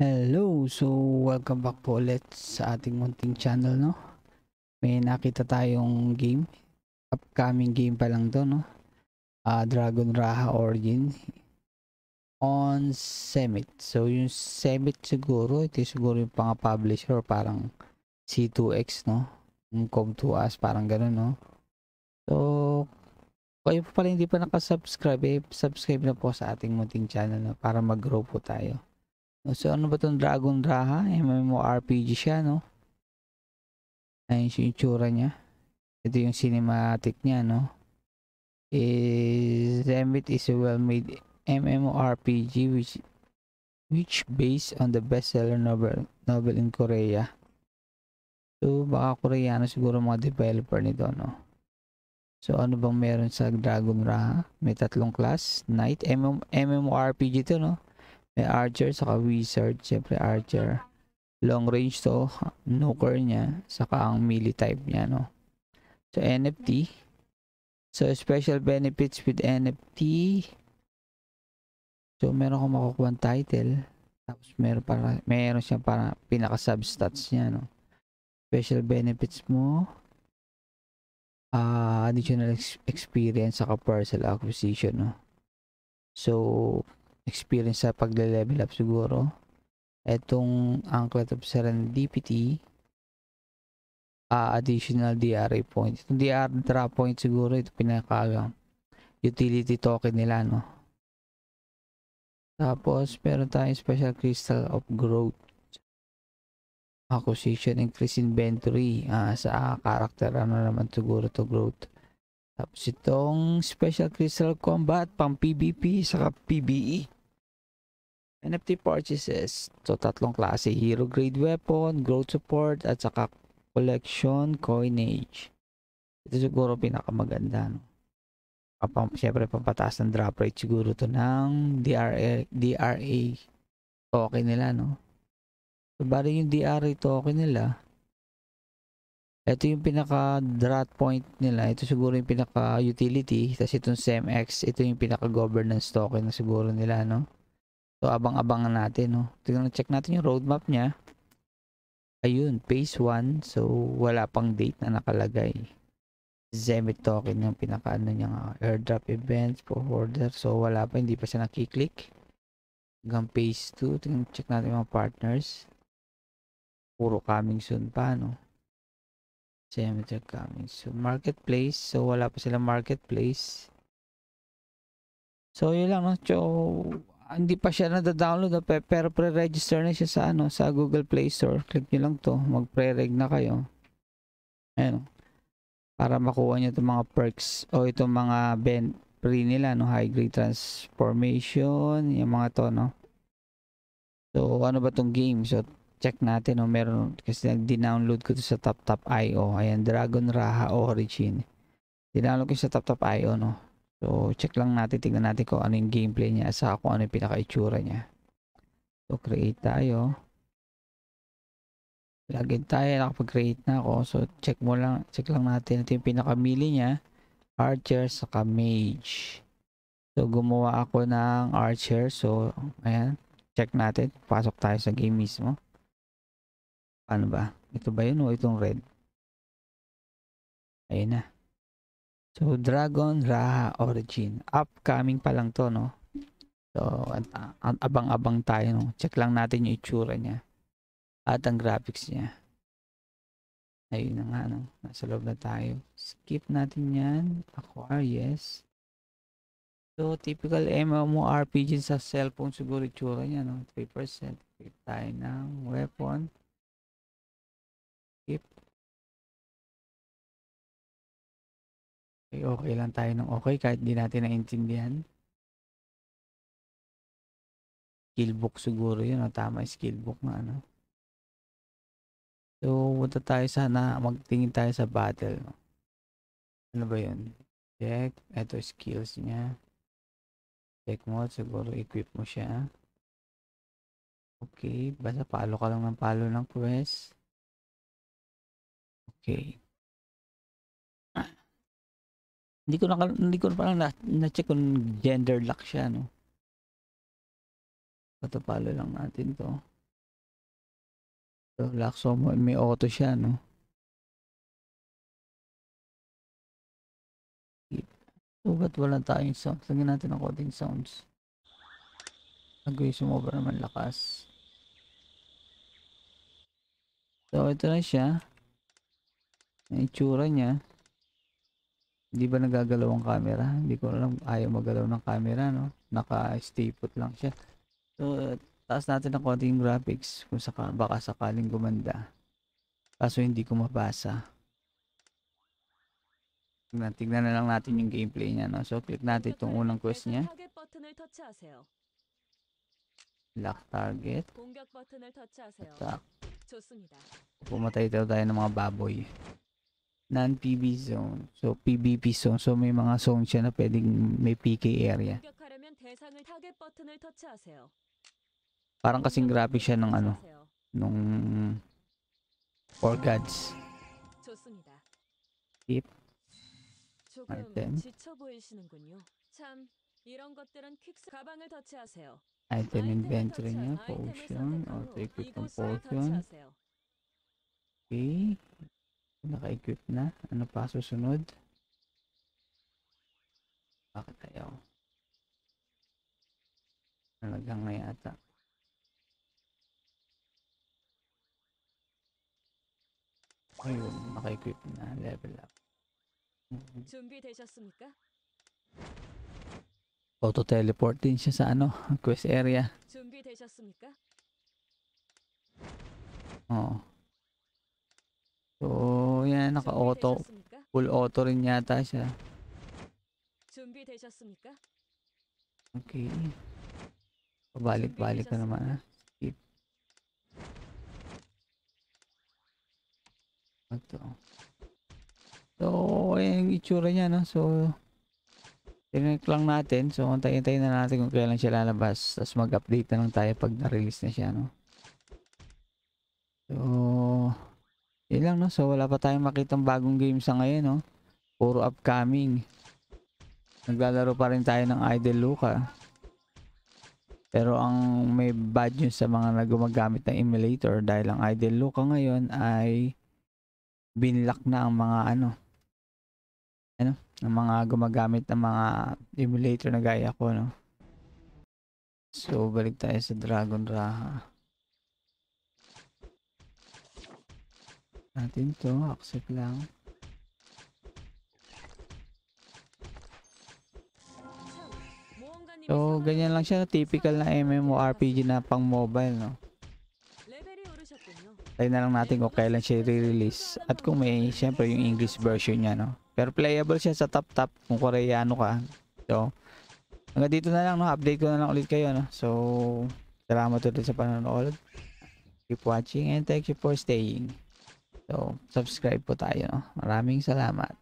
Hello! So, welcome back po ulit sa ating munting channel, no? May nakita tayong game. Upcoming game pa lang to, no? Ah, Dragon Raha Origin on Summit. So, yung Summit siguro, ito siguro yung pang-publisher parang C2X, no? Yung Com2As, parang ganun, no? So, kayo po pala hindi pa nakasubscribe, eh, subscribe na po sa ating munting channel, no? Para mag-grow po tayo. So, ano ba itong Dragon Raha? MMORPG siya, no? Ayun yung itsura niya. Ito yung cinematic niya, no? Is Zembit is a well-made MMORPG which which based on the bestseller novel novel in Korea. So, baka Koreano siguro mga developer nito, no? So, ano bang meron sa Dragon Raha? May tatlong class. Knight, MM, MMORPG to, no? May archer, saka wizard. Siyempre archer. Long range to, nuker niya. Saka ang melee type niya, no? So, NFT. So, special benefits with NFT. So, meron akong makukuha title. Tapos, meron, para, meron siya para pinaka-substats niya, no? Special benefits mo. Ah, additional ex- experience saka parcel acquisition, no? So, experience sa pagle-level up siguro. Etong Anklet of Serendipity, uh, additional DRA point. Itong DR drop point siguro, ito pinaka utility token nila, no? Tapos, meron tayong special crystal of growth. Acquisition, increase inventory ah, sa character. Ano naman siguro to growth. Tapos itong special crystal combat pang PvP saka PvE. NFT purchases. So tatlong klase. Hero grade weapon, growth support, at saka collection coinage. Ito siguro pinakamaganda. No? Pam, Siyempre pampataas ng drop rate siguro to ng DRA, DRA token nila. No? So bali yung DRA token nila ito yung pinaka drat point nila. Ito siguro yung pinaka utility. Tapos itong SEMX, ito yung pinaka governance token na siguro nila, no? So abang-abangan natin, no? Tingnan check natin yung roadmap niya. Ayun, phase 1. So wala pang date na nakalagay. Zemit token yung pinaka ano niya nga, airdrop events for order. So wala pa, hindi pa siya nakiklik. Hanggang phase 2. Tingnan check natin yung mga partners. Puro coming soon pa, no? Geometry coming. So, marketplace. So, wala pa sila marketplace. So, yun lang. No? So, hindi pa siya nada-download. Pero pre-register na siya sa, ano, sa Google Play Store. Click nyo lang to. Mag-pre-reg na kayo. Ayan. Para makuha nyo itong mga perks o itong mga ben free nila. No? High grade transformation. Yung mga to, no? So, ano ba tong game? So, check natin no meron kasi nag-download ko to sa TapTap.io ayan Dragon Raha Origin. Dinownload ko sa TapTap.io no? So check lang natin tingnan natin kung ano yung gameplay niya sa kung ano yung pinaka-itsura niya. So create tayo. Login tayo nakapag-create na ako. So check mo lang check lang natin ito yung pinaka-mili niya. Archer saka mage. So gumawa ako ng archer. So ayan check natin. Pasok tayo sa game mismo ano ba? Ito ba yun o itong red? Ayun na. So, Dragon Raha Origin. Upcoming pa lang to, no? So, abang-abang tayo, no? Check lang natin yung itsura niya. At ang graphics niya. Ayun na nga, no? Nasa loob na tayo. Skip natin yan. Acquire, yes. So, typical MMORPG sa cellphone siguro itsura niya, no? 3%. Skip tayo ng weapon. Skip. Okay, okay lang tayo ng okay kahit di natin naintindihan. Skillbook siguro yun. O, tama yung skillbook na ano. So, punta tayo sana. Magtingin tayo sa battle. No? Ano ba yun? Check. Ito skills niya. Check mode. Siguro equip mo siya. Okay. Basta palo ka lang ng palo ng quest. Okay. Hindi ko na hindi ko na parang na, na-check kung gender lock siya, no. Patapalo lang natin 'to. So, Lakso mo, may auto siya, no? So, wala tayong sounds? Lagyan natin ng konting sounds. Agoy, sumobra naman lakas. So, ito na siya. Yung itsura niya, hindi ba nagagalaw ang camera? Hindi ko alam, ayaw magalaw ng camera, no? Naka-stay put lang siya. So, taas natin ng konti yung graphics kung saka, baka sakaling gumanda. Kaso hindi ko mabasa. Tignan, tignan na lang natin yung gameplay niya, no? So, click natin itong unang quest niya. Lock target. Attack. Pumatay daw tayo ng mga baboy non-PB zone. So, PBP zone. So, may mga zone siya na pwedeng may PK area. Parang kasing graphic siya ng ano, nung Four Gods. Tip. Item. Item inventory niya, potion, auto-equip ng potion. Okay. Naka-equip na. Ano pa susunod? Bakit ayaw? Nalagang na yata. Ayun, naka-equip na. Level up. 준비되셨습니까? Auto-teleport din siya sa ano, quest area. 준비되셨습니까? Oo. naka-auto. Full auto rin yata siya. Okay. Pabalik-balik ka naman ah. ha. Skip. Ito. So, ayan yung itsura niya no. So, Tinik lang natin. So, antayin-antayin na natin kung kailan siya lalabas. Tapos mag-update na lang tayo pag na-release na siya, no? Lang, no? So, wala pa tayong makitang bagong game sa ngayon, no? Puro upcoming. Naglalaro pa rin tayo ng Idle Luca. Pero ang may bad news sa mga na gumagamit ng emulator dahil ang Idle Luca ngayon ay binlock na ang mga ano ano ang mga gumagamit ng mga emulator na gaya ko no so balik tayo sa Dragon Raha natin to accept lang. So ganyan lang siya typical na MMORPG na pang mobile no? Tayo na lang natin kung kailan siya re-release. At kung may syempre yung English version niya no? Pero playable siya sa top top kung koreano ka. So hanggang dito na lang no? Update ko na lang ulit kayo no? So salamat ulit sa panonood. Keep watching and thank you for staying. So, subscribe po tayo? Maraming salamat.